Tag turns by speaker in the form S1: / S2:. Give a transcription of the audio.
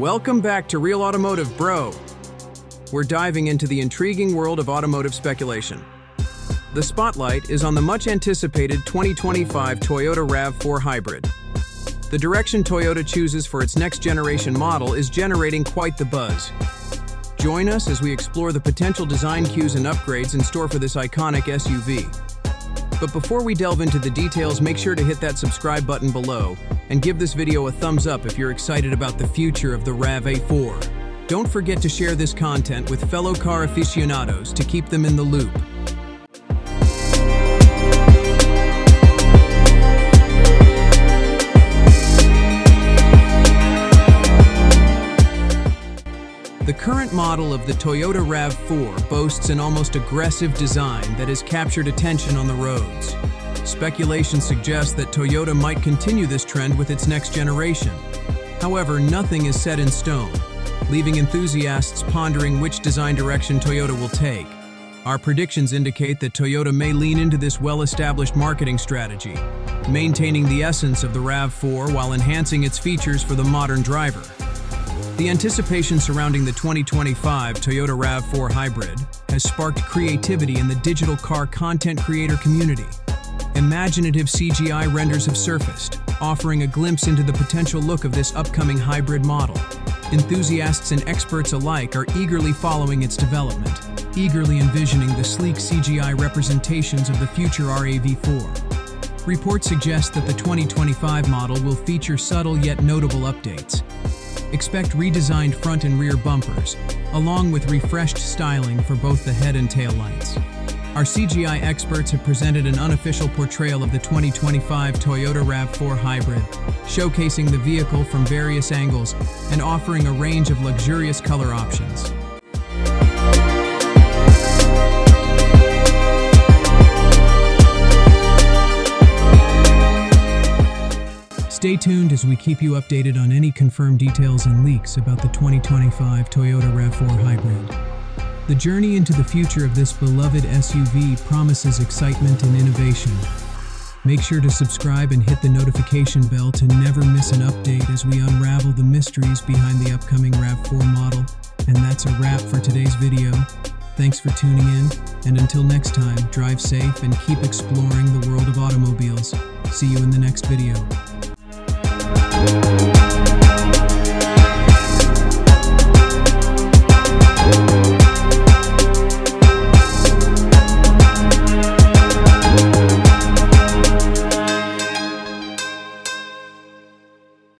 S1: Welcome back to Real Automotive Bro. We're diving into the intriguing world of automotive speculation. The spotlight is on the much anticipated 2025 Toyota RAV4 Hybrid. The direction Toyota chooses for its next generation model is generating quite the buzz. Join us as we explore the potential design cues and upgrades in store for this iconic SUV. But before we delve into the details, make sure to hit that subscribe button below and give this video a thumbs up if you're excited about the future of the RAV4. Don't forget to share this content with fellow car aficionados to keep them in the loop. The current model of the Toyota RAV4 boasts an almost aggressive design that has captured attention on the roads. Speculation suggests that Toyota might continue this trend with its next generation. However, nothing is set in stone, leaving enthusiasts pondering which design direction Toyota will take. Our predictions indicate that Toyota may lean into this well-established marketing strategy, maintaining the essence of the RAV4 while enhancing its features for the modern driver. The anticipation surrounding the 2025 Toyota RAV4 Hybrid has sparked creativity in the digital car content creator community. Imaginative CGI renders have surfaced, offering a glimpse into the potential look of this upcoming hybrid model. Enthusiasts and experts alike are eagerly following its development, eagerly envisioning the sleek CGI representations of the future RAV4. Reports suggest that the 2025 model will feature subtle yet notable updates, Expect redesigned front and rear bumpers, along with refreshed styling for both the head and tail lights. Our CGI experts have presented an unofficial portrayal of the 2025 Toyota RAV4 Hybrid, showcasing the vehicle from various angles and offering a range of luxurious color options. Stay tuned as we keep you updated on any confirmed details and leaks about the 2025 Toyota RAV4 Hybrid. The journey into the future of this beloved SUV promises excitement and innovation. Make sure to subscribe and hit the notification bell to never miss an update as we unravel the mysteries behind the upcoming RAV4 model. And that's a wrap for today's video. Thanks for tuning in, and until next time, drive safe and keep exploring the world of automobiles. See you in the next video.